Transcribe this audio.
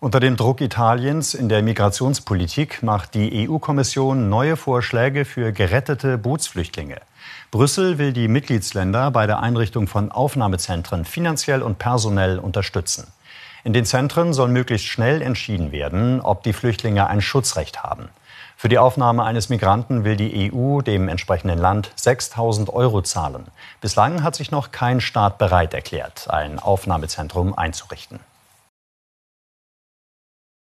Unter dem Druck Italiens in der Migrationspolitik macht die EU-Kommission neue Vorschläge für gerettete Bootsflüchtlinge. Brüssel will die Mitgliedsländer bei der Einrichtung von Aufnahmezentren finanziell und personell unterstützen. In den Zentren soll möglichst schnell entschieden werden, ob die Flüchtlinge ein Schutzrecht haben. Für die Aufnahme eines Migranten will die EU dem entsprechenden Land 6000 Euro zahlen. Bislang hat sich noch kein Staat bereit erklärt, ein Aufnahmezentrum einzurichten.